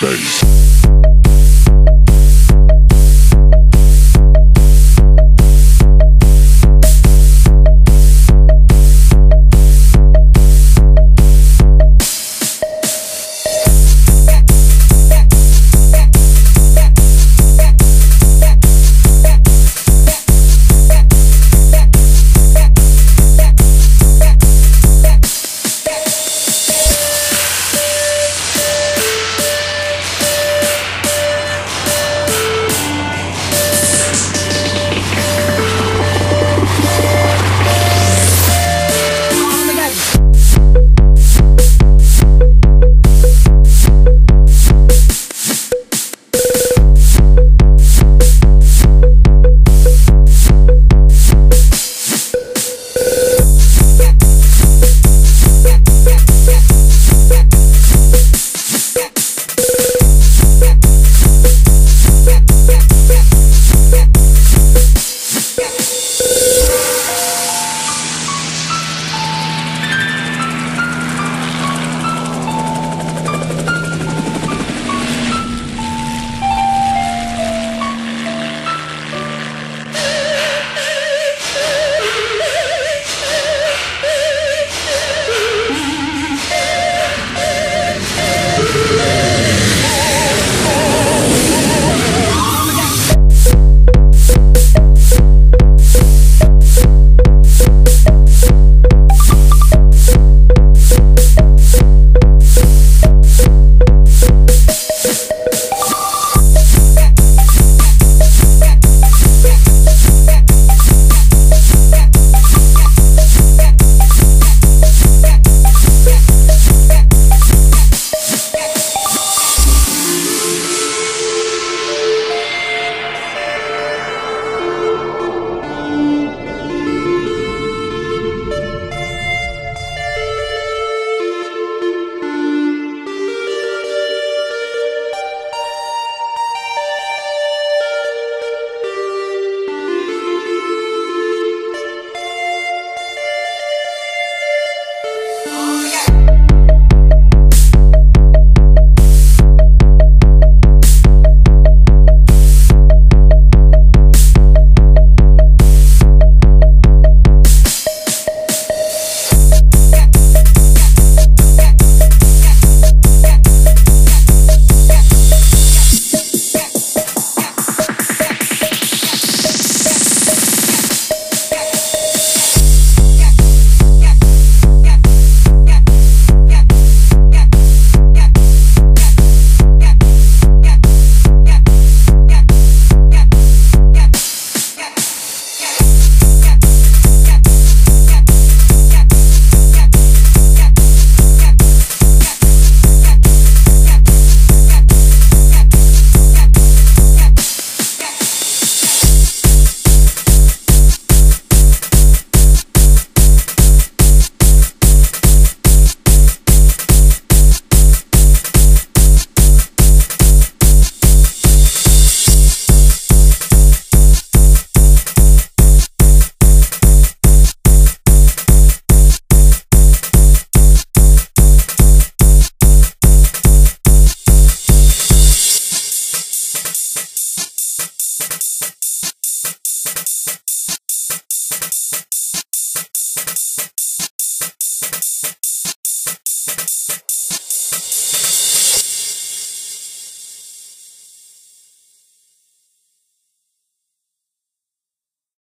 face.